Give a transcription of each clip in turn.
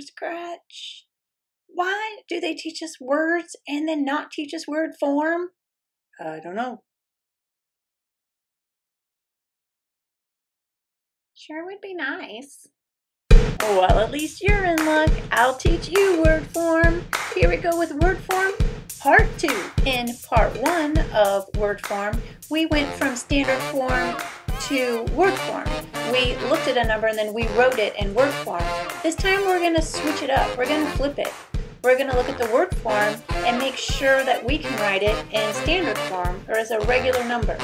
scratch. Why do they teach us words and then not teach us word form? I don't know. Sure would be nice. Well, at least you're in luck. I'll teach you word form. Here we go with word form part two. In part one of word form, we went from standard form to word form. We looked at a number and then we wrote it in word form. This time we're going to switch it up. We're going to flip it. We're going to look at the word form and make sure that we can write it in standard form or as a regular number.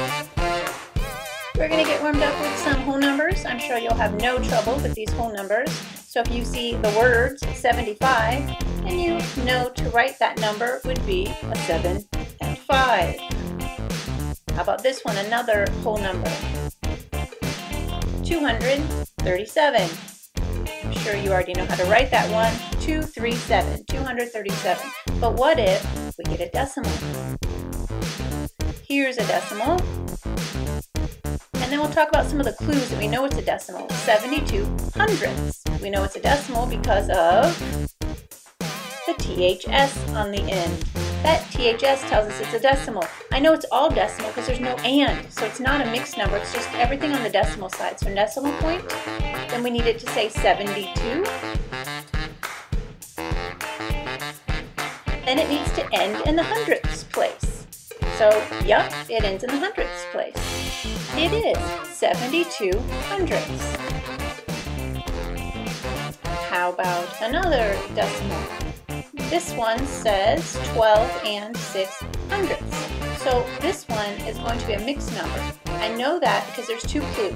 We're going to get warmed up with some whole numbers. I'm sure you'll have no trouble with these whole numbers. So if you see the words 75 and you know to write that number would be a 7 and 5. How about this one, another whole number? 237. I'm sure you already know how to write that one. 237, 237. But what if we get a decimal? Here's a decimal. And then we'll talk about some of the clues that we know it's a decimal. 72 hundredths. We know it's a decimal because of the THS on the end. That THS tells us it's a decimal. I know it's all decimal because there's no and, so it's not a mixed number. It's just everything on the decimal side. So decimal point, then we need it to say 72. Then it needs to end in the hundredths place. So, yep, it ends in the hundredths place. It is 72 hundredths. How about another decimal? This one says 12 and 6 hundredths. So this one is going to be a mixed number. I know that because there's two clues.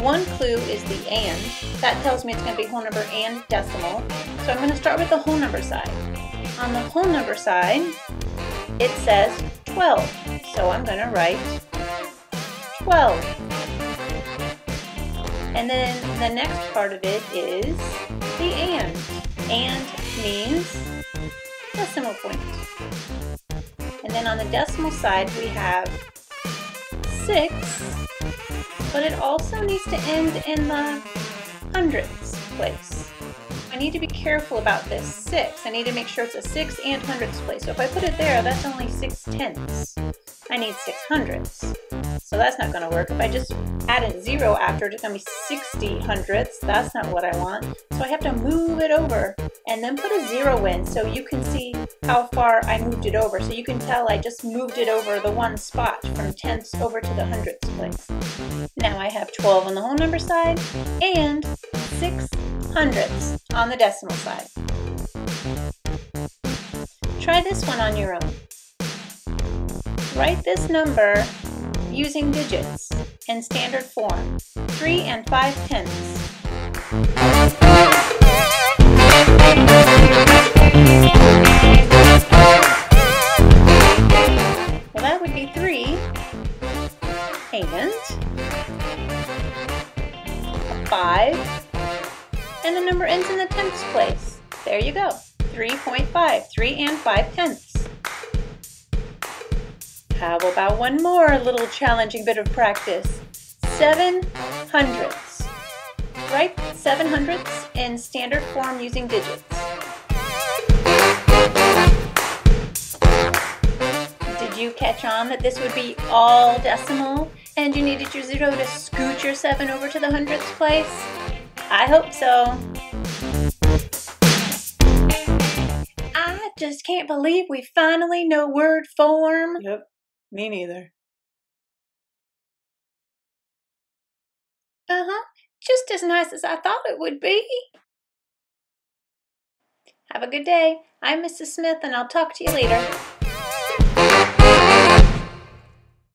One clue is the and. That tells me it's going to be whole number and decimal. So I'm going to start with the whole number side. On the whole number side, it says 12. So I'm going to write 12. And then the next part of it is the and. And means decimal point. And then on the decimal side we have 6, but it also needs to end in the hundredths place. Need to be careful about this 6. I need to make sure it's a 6 and hundredths place. So if I put it there, that's only 6 tenths. I need 6 hundredths. So that's not going to work. If I just add a zero after it, it's going to be 60 hundredths. That's not what I want. So I have to move it over and then put a zero in so you can see how far I moved it over. So you can tell I just moved it over the one spot from tenths over to the hundredths place. Now I have 12 on the whole number side and 6 hundredths on the decimal side. Try this one on your own. Write this number using digits in standard form, 3 and 5 tenths. Well, that would be 3 and the number ends in the tenths place. There you go, 3.5, 3 and 5 tenths. How about one more little challenging bit of practice? Seven hundredths. Write seven hundredths in standard form using digits. Did you catch on that this would be all decimal and you needed your zero to scoot your seven over to the hundredths place? I hope so. I just can't believe we finally know word form. Yep. Me neither. Uh huh. Just as nice as I thought it would be. Have a good day. I'm Mrs. Smith, and I'll talk to you later.